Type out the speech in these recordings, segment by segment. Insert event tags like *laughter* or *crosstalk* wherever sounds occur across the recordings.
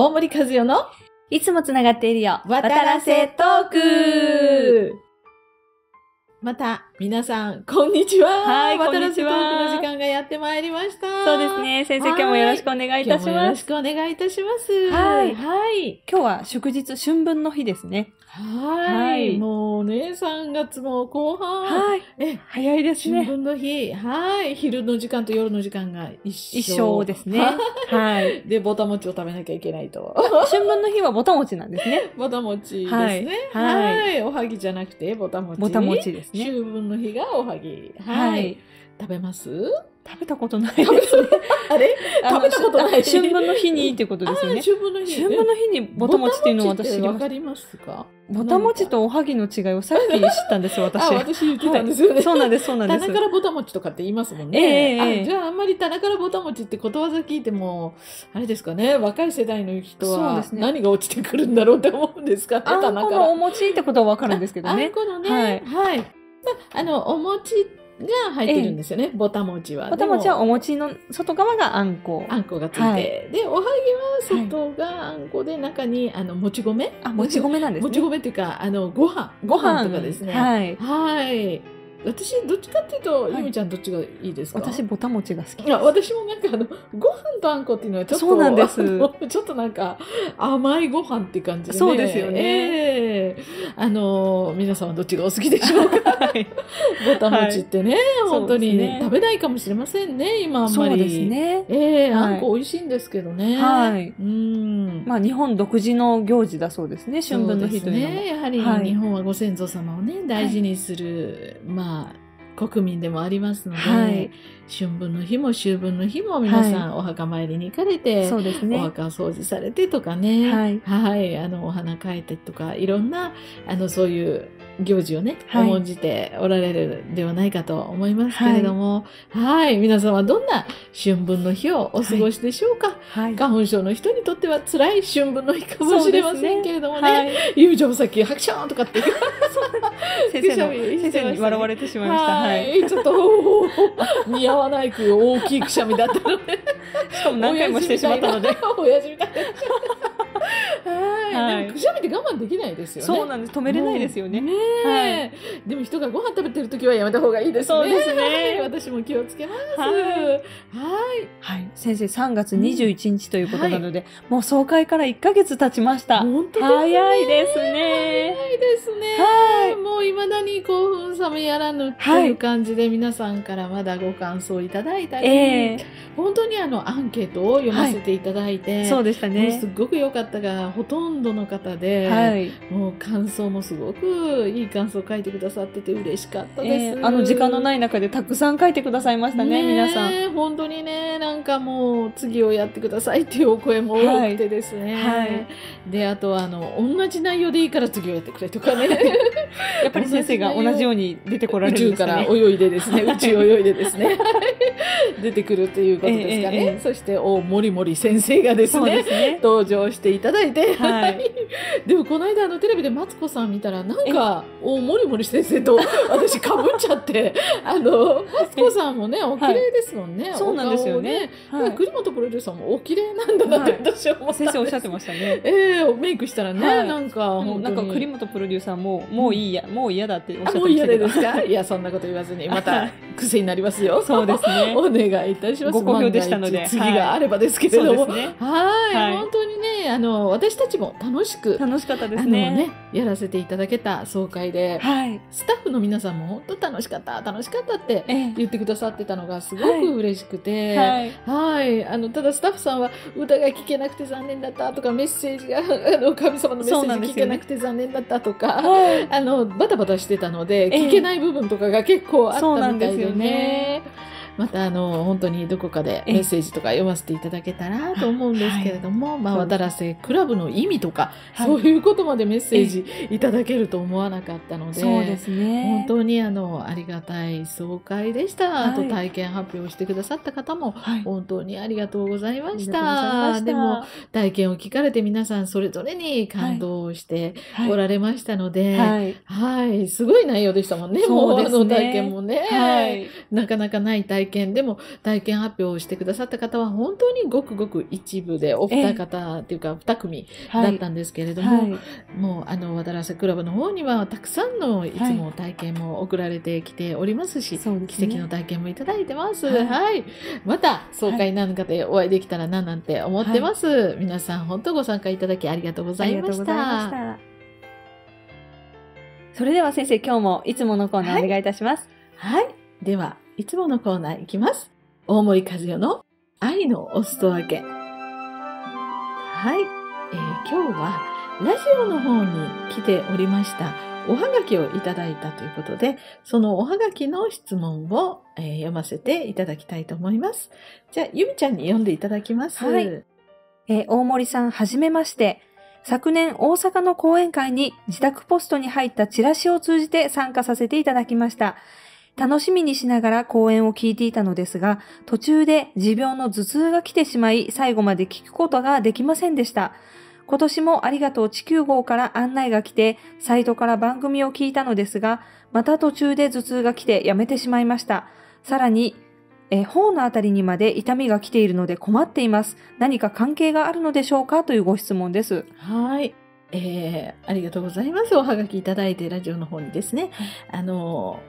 大森和代のいつもつながっているよ。渡らせトークまた、皆さん、こんにちは。はいこんにちはの時間がやってまいりました。そうですね。先生、はい今日もよろしくお願いいたし今日もよろます。しくお願いいたします。はいはい。今日は祝日、春分の日ですね。はい。はいもうね、3月も後半。はい。え、早いです春ね。分の日。はい。昼の時間と夜の時間が一緒。一緒ですね。はい。で、ぼたもちを食べなきゃいけないと。春分の日はぼたもちなんですね。ぼたもちですね。は。はいいおはぎじゃなくて、ぼたもち。ぼたもちですね。秋分の日がおはぎ。ははい。い。食べます？食べたことないですね。あれ？食べたことない？あ春分の日に *laughs* ってことですよあね。秋分の日。春分の日にぼたもちっていうのを私知りわか。りますか？ぼたもちとおはぎの違いをさっき知ったんです *laughs* よ、私。あ、私言ってたんですよね。そうなんです、そうなんです。棚からぼたもちとかって言いますもんね。ええええあじゃああんまり棚からぼたもちってことわざ聞いても、あれですかね、若い世代の人は何が落ちてくるんだろうって思うんですかね、あん棚から。このお餅ってことはわかるんですけどあんね。このね、ははいい。まあ、あの、お餅が入ってるんですよね、ぼたもちは。ぼたもちはでお餅の外側があんこ。あんこがついて、はいで、おはぎは外があんこで、中に、あの、もち米？あ、もち米なんですね。もち米っていうか、あの、ご飯。ご飯とかですね。はい。はい。私、どっちかっていうと、はいゆみちゃんどっちがいいですか？私、ぼたもちが好きいや、私もなんかあの、ご飯とあんこっていうのはちょっと、そうなんですちょっとなんか、甘いご飯って感じでね。そうですよねええあの、皆さんはどっちがお好きでしょうか？はい。ぼたもちってね、本当に、ね食べないかもしれませんね、今あんまり。そうですね。ええはいあんこ美味しいんですけどね。はいうん。まあ、日本独自の行事だそうですね、春分の日というのも。そうですね。やはりはい日本はご先祖様をね、大事にする、まあ、国民でもありますので、はい春分の日も秋分の日も皆さんお墓参りに行かれて、おそうですね。墓掃除されてとかね、はい。はい、あの、お花描いてとか、いろんな、あの、そういう行事をね、はい重んじておられるんではないかと思いますけれども、はい、皆さんはどんな春分の日をお過ごしでしょうか、はい。花粉症の人にとっては辛い春分の日かもしれませんけれどもね、はい。ゆうちゃんもさっき、ハクショーンとかって。*laughs* 先生先生に笑われてしまいました。ははい。い。ちょっと、似合わないく大きいくしゃみだったので。*laughs* しかも何回もしてしまったので。親父みたいな。*laughs* はい。はいでもくしゃみって我慢できないですよね。そうなんです。止めれないですよね。ねはえ。でも人がご飯食べてる時はやめた方がいいですね。そうですねはい私も気をつけます。ははいい。はい。先生、3月21日ということなので、もう総会から1ヶ月経ちました。本当。早いですね。早いですね。はいもう未だに興奮冷めやらぬという感じで皆さんからまだご感想いただいたり、ええ本当にあのアンケートを読ませていただいて、そうでしたねす。っごく良かったがほとんどの方で、はい。もう感想もすごくいい感想を書いてくださってて嬉しかったです。えーあの時間のない中でたくさん書いてくださいましたね、皆さん。本当にね、なんかもう次をやってくださいっていうお声も多くてですね。はいで、あとはあの、同じ内容でいいから次をやってくれとかね。*laughs* やっぱり先生が同じように出てこら宇宙れるんですかね。から泳いでですね、宇宙泳いでですね、*laughs* *laughs* 出てくるっていうことですかね。ええええそして、おもりもり先生がですねね。登場していただいて、はいでもこの間あのテレビでマツコさん見たらなんかおもりもり先生と *laughs* 私かぶっちゃってあのマツコさんもねお綺麗ですもんね、そうなんですよね。ね。はい。栗本プロデューサーもお綺麗なんだなってはい。私は思ったんです、先生おっしゃってましたね。ええメイクしたらね、はい。なんかなんか栗本プロデューサーももういいや、もう嫌だっておっしゃってましたけど。嫌でですか？いやそんなこと言わずにまはたい癖になりますよ。そうですね。*laughs* お願いいたします。ご好評でしたので。次があればですけれども。はい。はい。本当にねあの私たちも楽しく楽しかったですね。ね、やらせていただけた総会で、はい。スタッフの皆さんも本当楽しかった、楽しかったってええ言ってくださってたのがすごはいく嬉しくて、はい。はい、あのただスタッフさんは歌が聴けなくて残念だったとかメッセージが *laughs* あの神様のメッセージ聞けなくて残念だったとか、はい。あのバタバタしてたのでええ聞けない部分とかが結構あったみたいでね。またあの本当にどこかでええ。メッセージとか読ませていただけたらと思うんですけれども、まあ、そうです。渡らせクラブの意味とか、はい。そういうことまでメッセージいただけると思わなかったので、そうですね。本当にあのありがたい総会でした、はい。あと体験発表をしてくださった方もはい。本当にありがとうございました。した。でも、体験を聞かれて皆さんそれぞれに感動してはい。おられましたので、はい、はい。すごい内容でしたもんね。もうあの体験もね、はい。なかなかない体験でも体験発表をしてくださった方は本当にごくごく一部でお二方っていうか二組だったんですけれども、はいもうあの渡良瀬クラブの方にはたくさんのいつも体験も送られてきておりますし、そうですね奇跡の体験もいただいてます。ははいい。また、総会なんかでお会いできたらななんて思ってます。皆さん、本当ご参加いただきありがとうございました。それでは先生、今日もいつものコーナーお願いいたします。はい。では、いつものコーナーいきます。大森和代の愛のおすそ分け。はい。えー今日は、ラジオの方に来ておりました。おはがきをいただいたということで、そのおはがきの質問を、えー読ませていただきたいと思います。じゃあ、ゆみちゃんに読んでいただきます。はいえー大森さん、はじめまして。昨年大阪の講演会に自宅ポストに入ったチラシを通じて参加させていただきました。楽しみにしながら講演を聞いていたのですが、途中で持病の頭痛が来てしまい、最後まで聞くことができませんでした。今年もありがとう地球号から案内が来て、サイトから番組を聞いたのですが、また途中で頭痛が来てやめてしまいました。さらに、えー頬のあたりにまで痛みが来ているので困っています。何か関係があるのでしょうか？というご質問です。はい。えー、ありがとうございます。おはがきいただいて、ラジオの方にですね。あの、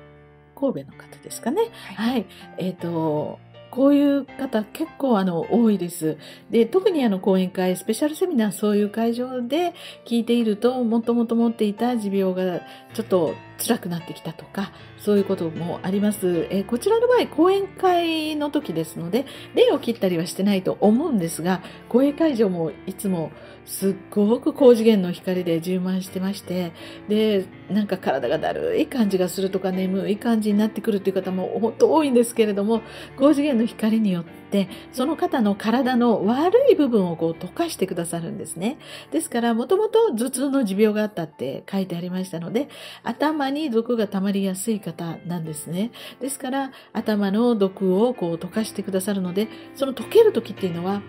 神戸の方ですかね。はい。えっ、と、こういう方結構あの多いです。で、特にあの講演会、スペシャルセミナー、そういう会場で聞いていると、もともと持っていた持病がちょっと辛くなってきたとか、そういうこともあります。えーこちらの場合、講演会の時ですので、例を切ったりはしてないと思うんですが、講演会場もいつもすっごく高次元の光で充満してまして、で、なんか体がだるい感じがするとか眠い感じになってくるという方も本当多いんですけれども、高次元の光によってって、その方の体の悪い部分をこう溶かしてくださるんですね。ですから、もともと頭痛の持病があったって書いてありましたので、頭に毒が溜まりやすい方なんですね。ですから、頭の毒をこう溶かしてくださるので、その溶ける時っていうのは、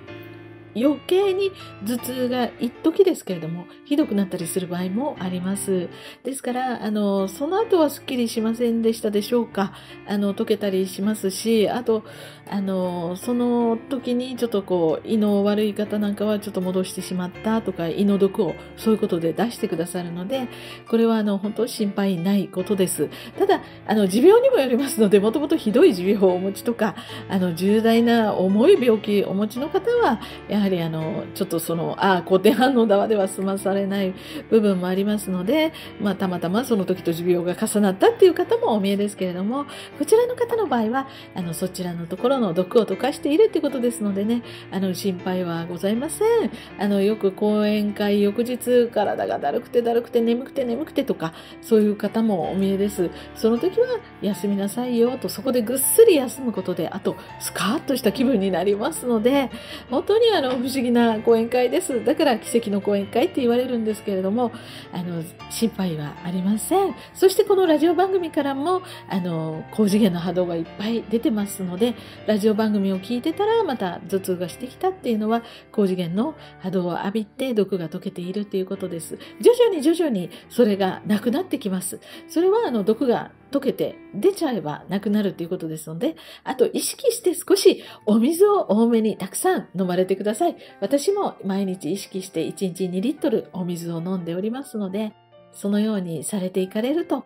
余計に頭痛が一時ですけれども、ひどくなったりする場合もあります。ですから、あの、その後はすっきりしませんでしたでしょうか。あの、溶けたりしますし、あと、あの、その時にちょっとこう、胃の悪い方なんかはちょっと戻してしまったとか、胃の毒をそういうことで出してくださるので、これはあの、本当心配ないことです。ただ、あの、持病にもよりますので、もともとひどい持病をお持ちとか、あの、重大な重い病気をお持ちの方は、やはりあの、ちょっとその、ああ、固定反応だわでは済まされない部分もありますので、まあ、たまたまその時と持病が重なったっていう方もお見えですけれども、こちらの方の場合は、あの、そちらのところの毒を溶かしているってことですのでね、あの、心配はございません。あの、よく講演会翌日、体がだるくてだるくて眠くて眠くてとか、そういう方もお見えです。その時は、休みなさいよと、そこでぐっすり休むことで、あと、スカーッとした気分になりますので、本当にあの、不思議な講演会です。だから、奇跡の講演会って言われるんですけれども、あの、心配はありません。そして、このラジオ番組からも、あの、高次元の波動がいっぱい出てますので、ラジオ番組を聞いてたら、また頭痛がしてきたっていうのは、高次元の波動を浴びて毒が溶けているっていうことです。徐々に徐々にそれがなくなってきます。それは、あの、毒が溶けて出ちゃえばなくなるっていうことですので、あと意識して少しお水を多めにたくさん飲まれてください。私も毎日意識して1日2リットルお水を飲んでおりますので、そのようにされていかれると、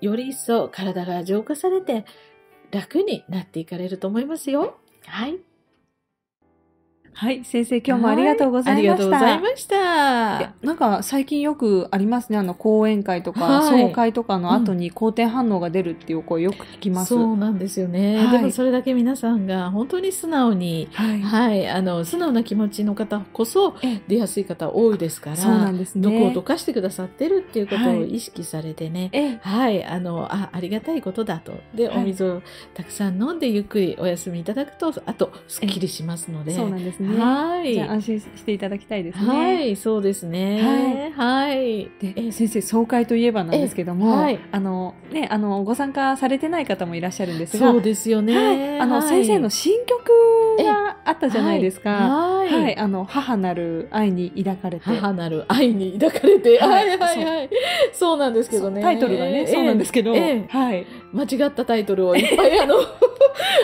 より一層体が浄化されて楽になっていかれると思いますよ。はい。はい、先生、今日もありがとうございました。ありがとうございました。なんか最近よくありますね。あの講演会とか、はい総会とかの後に好転反応が出るっていう声よく聞きます。そうなんですよね、はいでもそれだけ皆さんが本当に素直に、はい。はい、あの素直な気持ちの方こそえ出やすい方多いですから、そうなんですね。毒を溶かしてくださってるっていうことはいを意識されてね、え、はい、あの、あ、ありがたいことだと。で、はいお水をたくさん飲んでゆっくりお休みいただくと、あと、すっきりしますので。そうなんですね。はい。じゃあ安心していただきたいですね。はい、そうですね。はい。でえ先生総会といえばなんですけども、えはいあのねあのご参加されてない方もいらっしゃるんですが、そうですよね。はい、あの、はい先生の新曲があったじゃないですか。はい。はい。はい、あの、母なる愛に抱かれて。母なる愛に抱かれて、ははいいはいはい。そうなんですけどね。タイトルがね、そうなんですけど、ええはい。間違ったタイトルをいっぱい *laughs* あの、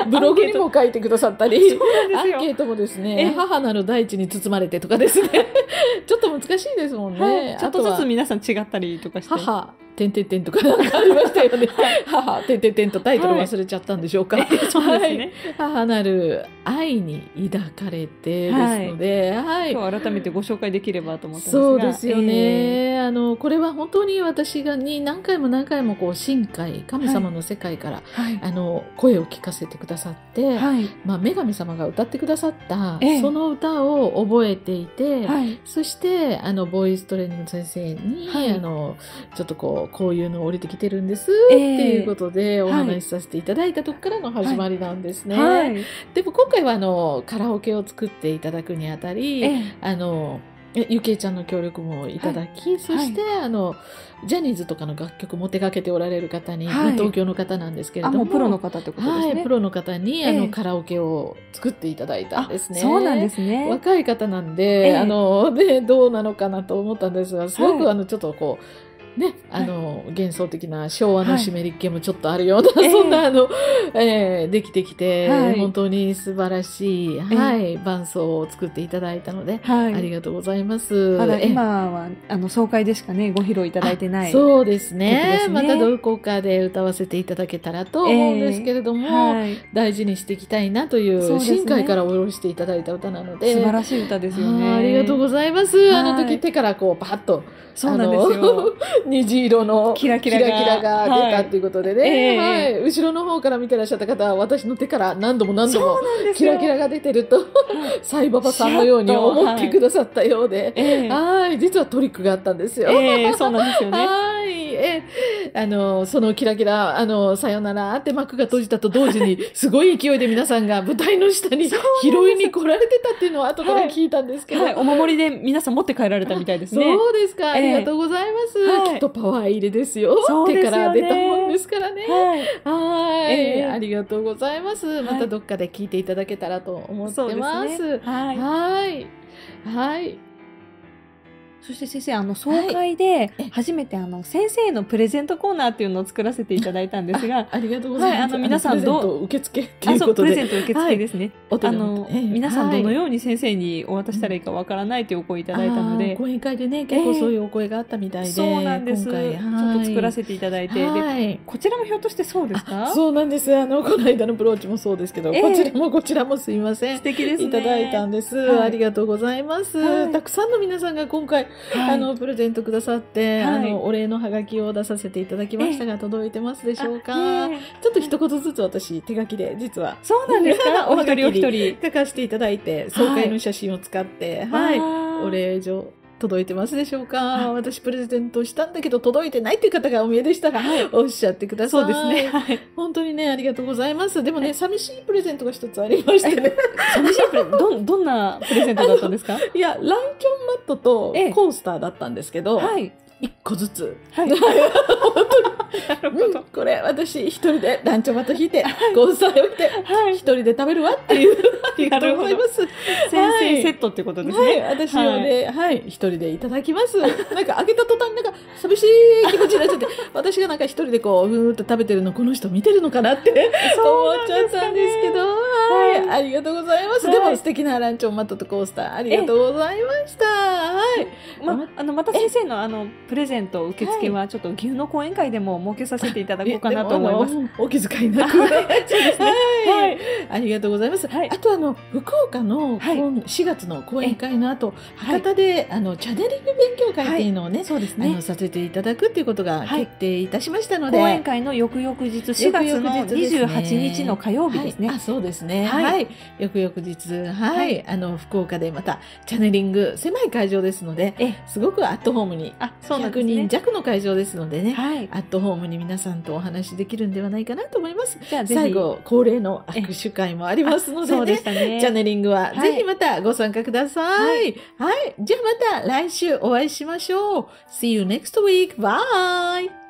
ブログにも書いてくださったり、アンケートもですえね、え母なる大地に包まれてとかですね、*laughs* ちょっと難しいですもんはいね。ちょっとずつ皆さん違ったりとかして。母、てんてんてんとかなんかありましたよね。母、てんてんてんとタイトル忘れちゃったんでしょうか。そうですね。母なる愛に抱かれてですので、はい。今日改めてご紹介できればと思ってますが。そうですよえね、あのこれは本当に私がに何回も何回もこう深海神様の世界から、えはい。あの声を聞かせてくださって、はい。まあ、女神様が歌ってくださった、ええその歌を覚えていて、はい。そしてあのボイストレーニングの先生に、はいあのちょっとこうこういうの降りてきてるんです、ええっていうことでおはい話しさせていただいたとこからの始まりなんですね。はい。でも今回はあのカラオケを作っていただくにあたり、ええあのえゆきえちゃんの協力もいただき、そして、あのジャニーズとかの楽曲も手掛けておられる方に、はいまあ東京の方なんですけれあ、どもプロの方ってことですね。はい、プロの方に、ええあのカラオケを作っていただいたんですね。あそうなんですね。若い方なんで、ええあのでどうなのかなと思ったんですがすごく、はいあのちょっとこうね、あの、幻想的な昭和はいの湿り気もちょっとあるような、ええそんなあの、えーできてきて、はい本当に素晴らしい、はい、伴奏を作っていただいたので、はい。ありがとうございます。まだええ今は、あの、総会でしかね、ご披露いただいてない。あそうですねまたどこかで歌わせていただけたらと思うんですけれども、はい。大事にしていきたいなというそうですね深海からおろしていただいた歌なので素晴らしい歌ですよね。ありがとうございます。あのはい時手からこうパッとそうなんですよ。あ *laughs* の虹色のキラキラがが出たっていうことでね、はいええ。はい。後ろの方から見てらっしゃった方は私の手から何度も何度もキラキラが出てるとサイババさんのように思ってくださったようで、ええ。はい。実はトリックがあったんですよ。ええそうなんですよね。*laughs* はい。え、あの、そのキラキラ、あの、さよならって幕が閉じたと同時に、*laughs* すごい勢いで皆さんが舞台の下に拾いに来られてたっていうのを後から聞いたんですけど。はい、お守りで皆さん持って帰られたみたいですね。そうですか。あええりがとうございます。はいきっとパワー入れですよ。そうですよね手から出たもんですからね。はい。はい、ええありがとうございます。またどっかで聞いていただけたらと思ってます。すねはい。はい。はい。そして先生、あの、総会でえ初めてあの、先生のプレゼントコーナーっていうのを作らせていただいたんですが、ありがとうございます。はいあの皆さんどう？受付ってあ、そう、いうことで。プレゼント受付ですね。お手あの、皆さんどのはいように先生にお渡ししたらいいかわからないというお声いただいたので、講演会でね、結構そういうお声があったみたいで、そうなんです。ち今回ょっと作らせてていただいて、ではい。こちらもひょっとしてそうですか？そうなんです。あの、この間のブローチもそうですけど、ええこちらもこちらもすいません。素敵ですね。いただいたんです、はいありがとうございます、はいたくさんの皆さんが今回、はいあのプレゼントくださって、はい。あのお礼のハガキを出させていただきましたが、届いてますでしょうか、ちょっと一言ずつ私手書きで実は。そうなんですか？*laughs* お一人お一人。書かせていただいて総会の写真を使ってはい、お礼状届いてますでしょうか？はい。私プレゼントしたんだけど届いてないっていう方がお見えでしたら、おっしゃってください。そうですね。はい。本当にねありがとうございます。でもね寂しいプレゼントが一つありましてね。寂しいプレどん、どんなプレゼントだったんですか？いやランチョンマットとええ。コースターだったんですけど、はい。一個ずつ。はい。*laughs* 本当に、うん。これ私一人でランチョンマット引いてコースター置いてはい一。人で食べるわっていうありがとうございます先生セットってことですはい、ね。私をね、はい、一人でいただきます。なんか開けた途端になんか寂しい気持ちになっちゃって、*laughs* 私がなんか一人でこう、ふーっと食べてるの、この人見てるのかなって思っちゃったんですけど、はい、ありがとうございます。はいでも素敵なランチョンマットとコースター、ありがとうございました。はい。ま、あの、また先生のあの、プレゼント受付はちょっと岐阜の講演会でも設けさせていただこうかなと思います。お気遣いなく。*laughs* ははいい。ありがとうございます。はいあとあの福岡の、はい今4月の講演会の後、はい博多であのチャネリング勉強会っていうのをね、そうですねあの。させていただくっていうことがはい決定いたしましたので、講演会の翌々日、4月の翌々日ですね28日の火曜日ですね。はいあそうですね。はいはい。翌々日、はい、はいあの福岡でまたチャネリング狭い会場ですので、え、すごくアットホームにあ、そうなんで100すね人。弱の会場ですのでね、はい。アットホームに皆さんとお話できるんではないかなと思います。じゃあ。最後恒例の握手会もありますのでそうでねし。たね。チャネリングははいぜひまたご参加ください。ははい。じゃあまた来週お会いしましょう。See you next week. Bye!